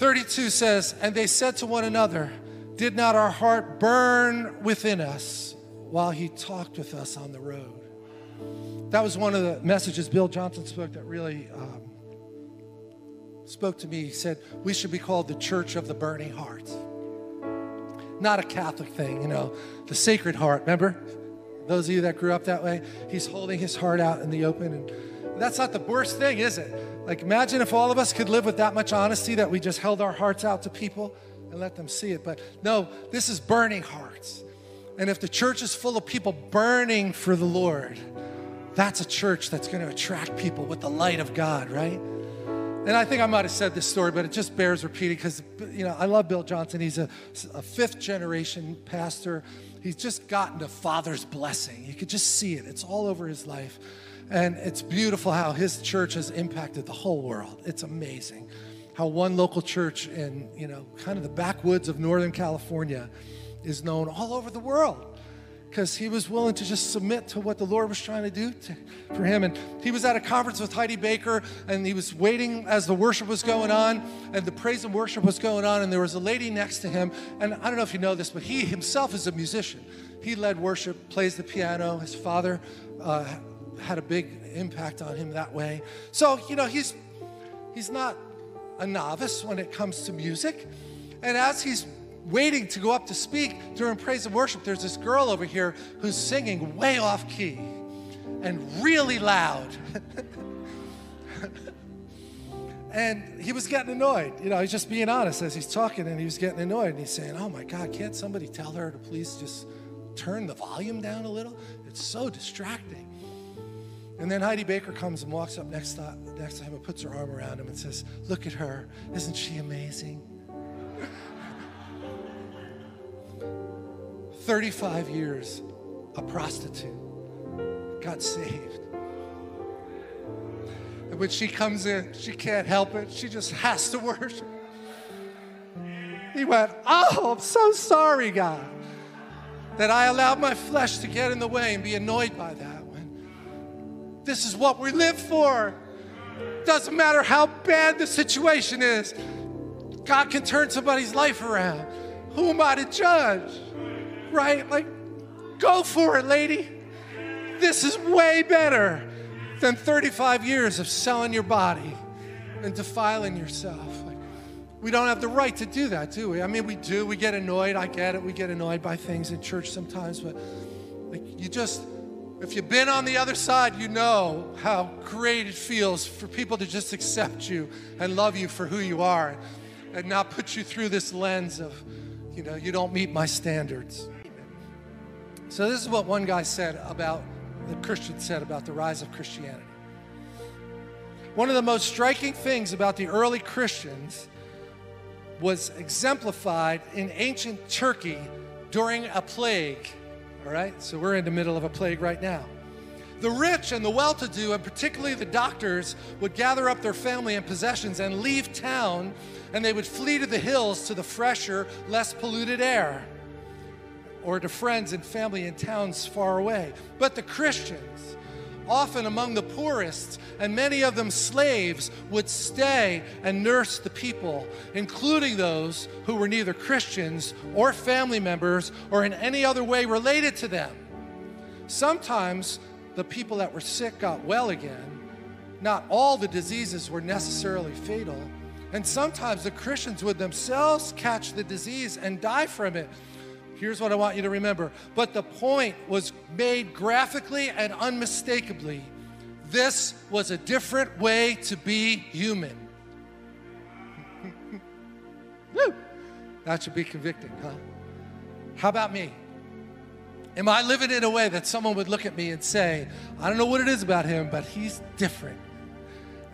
32 says, And they said to one another, Did not our heart burn within us while he talked with us on the road? That was one of the messages Bill Johnson spoke that really um, spoke to me. He said, We should be called the church of the burning heart. Not a Catholic thing, you know, the sacred heart, remember? Those of you that grew up that way, he's holding his heart out in the open. And that's not the worst thing, is it? Like, imagine if all of us could live with that much honesty that we just held our hearts out to people and let them see it. But no, this is burning hearts. And if the church is full of people burning for the Lord, that's a church that's going to attract people with the light of God, right? And I think I might have said this story, but it just bears repeating because, you know, I love Bill Johnson. He's a, a fifth generation pastor. He's just gotten a father's blessing. You could just see it, it's all over his life. And it's beautiful how his church has impacted the whole world. It's amazing how one local church in, you know, kind of the backwoods of Northern California is known all over the world because he was willing to just submit to what the Lord was trying to do to, for him. And he was at a conference with Heidi Baker, and he was waiting as the worship was going on, and the praise and worship was going on, and there was a lady next to him. And I don't know if you know this, but he himself is a musician. He led worship, plays the piano. His father uh, had a big impact on him that way. So, you know, he's he's not a novice when it comes to music. And as he's waiting to go up to speak during praise and worship, there's this girl over here who's singing way off key and really loud. and he was getting annoyed. You know, he's just being honest as he's talking and he was getting annoyed. And he's saying, Oh my God, can't somebody tell her to please just turn the volume down a little? It's so distracting. And then Heidi Baker comes and walks up next to, next to him and puts her arm around him and says, Look at her. Isn't she amazing? 35 years, a prostitute, got saved. And when she comes in, she can't help it. She just has to worship. He went, Oh, I'm so sorry, God, that I allowed my flesh to get in the way and be annoyed by that. This is what we live for. Doesn't matter how bad the situation is, God can turn somebody's life around. Who am I to judge? right? Like, go for it, lady. This is way better than 35 years of selling your body and defiling yourself. Like, we don't have the right to do that, do we? I mean, we do. We get annoyed. I get it. We get annoyed by things in church sometimes, but like, you just, if you've been on the other side, you know how great it feels for people to just accept you and love you for who you are and not put you through this lens of, you know, you don't meet my standards. So, this is what one guy said about, the Christian said about the rise of Christianity. One of the most striking things about the early Christians was exemplified in ancient Turkey during a plague. All right, so we're in the middle of a plague right now. The rich and the well to do, and particularly the doctors, would gather up their family and possessions and leave town, and they would flee to the hills to the fresher, less polluted air or to friends and family in towns far away. But the Christians, often among the poorest and many of them slaves, would stay and nurse the people, including those who were neither Christians or family members or in any other way related to them. Sometimes the people that were sick got well again. Not all the diseases were necessarily fatal. And sometimes the Christians would themselves catch the disease and die from it Here's what I want you to remember. But the point was made graphically and unmistakably. This was a different way to be human. Woo! That should be convicting, huh? How about me? Am I living in a way that someone would look at me and say, I don't know what it is about him, but he's different?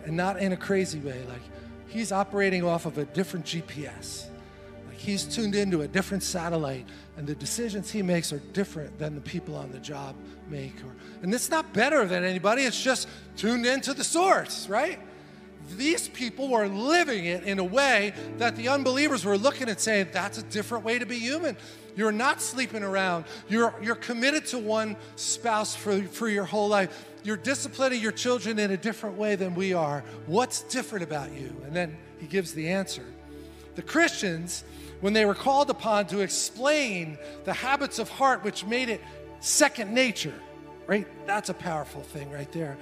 And not in a crazy way, like he's operating off of a different GPS. He's tuned into a different satellite and the decisions he makes are different than the people on the job make. Or, and it's not better than anybody, it's just tuned into the source, right? These people were living it in a way that the unbelievers were looking and saying, that's a different way to be human. You're not sleeping around. You're, you're committed to one spouse for, for your whole life. You're disciplining your children in a different way than we are. What's different about you? And then he gives the answer. The Christians, when they were called upon to explain the habits of heart which made it second nature, right? That's a powerful thing right there.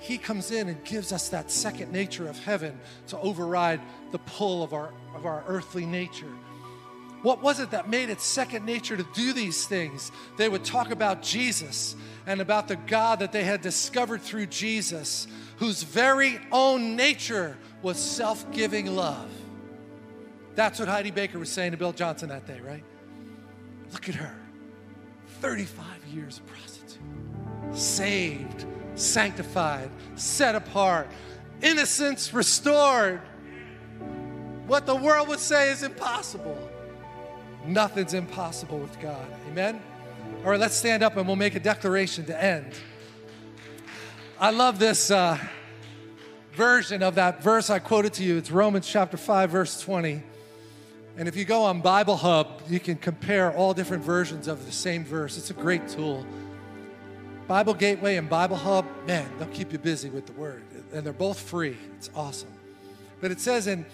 He comes in and gives us that second nature of heaven to override the pull of our, of our earthly nature. What was it that made it second nature to do these things? They would talk about Jesus and about the God that they had discovered through Jesus, whose very own nature was self giving love. That's what Heidi Baker was saying to Bill Johnson that day, right? Look at her 35 years of prostitute, saved, sanctified, set apart, innocence restored. What the world would say is impossible. Nothing's impossible with God. Amen? All right, let's stand up and we'll make a declaration to end. I love this uh, version of that verse I quoted to you. It's Romans chapter 5, verse 20. And if you go on Bible Hub, you can compare all different versions of the same verse. It's a great tool. Bible Gateway and Bible Hub, man, they'll keep you busy with the word. And they're both free. It's awesome. But it says in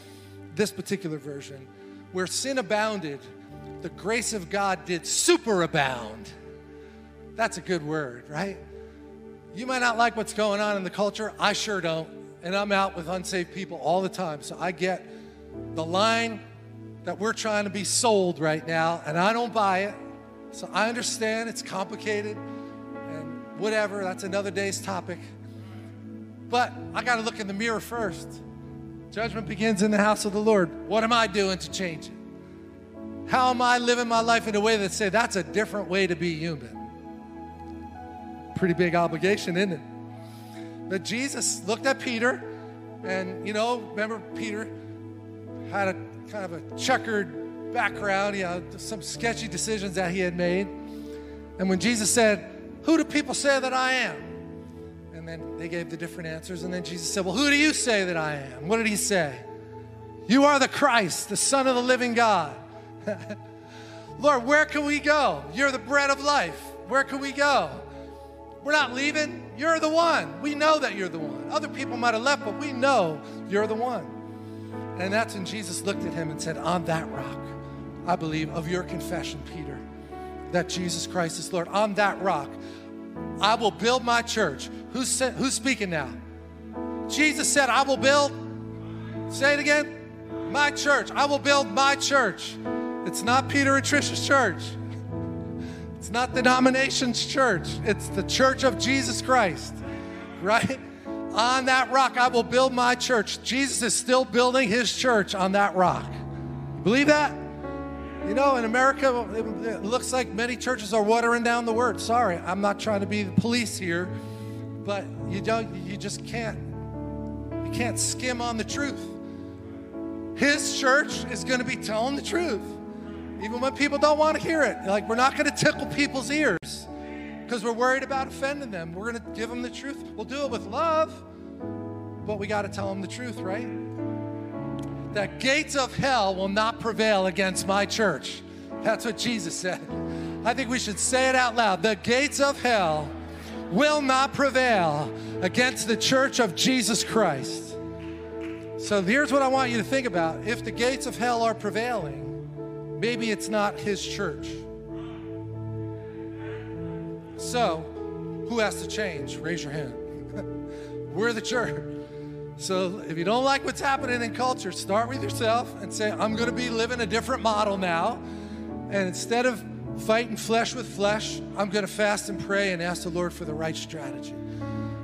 this particular version, where sin abounded, the grace of God did superabound. That's a good word, right? You might not like what's going on in the culture. I sure don't. And I'm out with unsaved people all the time. So I get the line that we're trying to be sold right now, and I don't buy it. So I understand it's complicated and whatever. That's another day's topic. But I got to look in the mirror first. Judgment begins in the house of the Lord. What am I doing to change it? How am I living my life in a way that say that's a different way to be human? Pretty big obligation, isn't it? But Jesus looked at Peter, and you know, remember Peter had a kind of a checkered background, you know, some sketchy decisions that he had made. And when Jesus said, Who do people say that I am? And then they gave the different answers. And then Jesus said, Well, who do you say that I am? What did he say? You are the Christ, the Son of the living God. Lord, where can we go? You're the bread of life. Where can we go? We're not leaving. You're the one. We know that you're the one. Other people might have left, but we know you're the one. And that's when Jesus looked at him and said, On that rock, I believe, of your confession, Peter, that Jesus Christ is Lord. On that rock, I will build my church. Who's, who's speaking now? Jesus said, I will build, say it again, my church. I will build my church. It's not Peter and Trisha's church. It's not denomination's church. It's the church of Jesus Christ, right? On that rock, I will build my church. Jesus is still building his church on that rock. Believe that? You know, in America, it looks like many churches are watering down the word. Sorry, I'm not trying to be the police here, but you don't. You just can't. You can't skim on the truth. His church is going to be telling the truth even when people don't want to hear it. Like, we're not going to tickle people's ears because we're worried about offending them. We're going to give them the truth. We'll do it with love, but we got to tell them the truth, right? That gates of hell will not prevail against my church. That's what Jesus said. I think we should say it out loud. The gates of hell will not prevail against the church of Jesus Christ. So here's what I want you to think about. If the gates of hell are prevailing, Maybe it's not his church. So, who has to change? Raise your hand. We're the church. So, if you don't like what's happening in culture, start with yourself and say, I'm going to be living a different model now. And instead of fighting flesh with flesh, I'm going to fast and pray and ask the Lord for the right strategy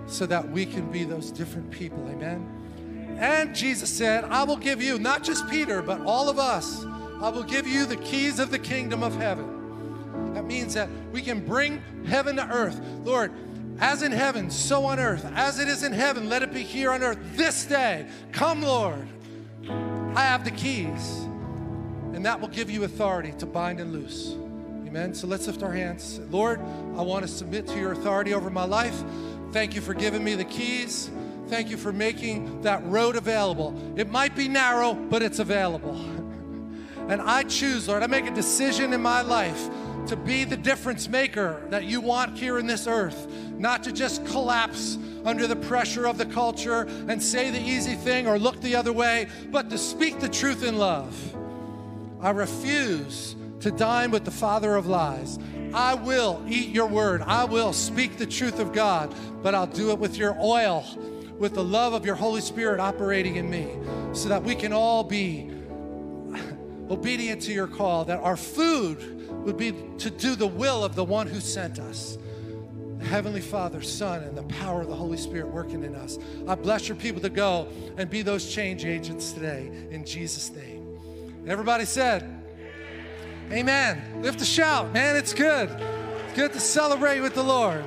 so that we can be those different people. Amen. And Jesus said, I will give you, not just Peter, but all of us, I will give you the keys of the kingdom of heaven. That means that we can bring heaven to earth. Lord, as in heaven, so on earth. As it is in heaven, let it be here on earth this day. Come, Lord. I have the keys. And that will give you authority to bind and loose. Amen. So let's lift our hands. Lord, I want to submit to your authority over my life. Thank you for giving me the keys. Thank you for making that road available. It might be narrow, but it's available. And I choose, Lord, I make a decision in my life to be the difference maker that you want here in this earth, not to just collapse under the pressure of the culture and say the easy thing or look the other way, but to speak the truth in love. I refuse to dine with the father of lies. I will eat your word. I will speak the truth of God, but I'll do it with your oil, with the love of your Holy Spirit operating in me, so that we can all be obedient to your call, that our food would be to do the will of the one who sent us. The Heavenly Father, Son, and the power of the Holy Spirit working in us. I bless your people to go and be those change agents today in Jesus' name. Everybody said, Amen. Lift a shout, man. It's good. It's good to celebrate with the Lord.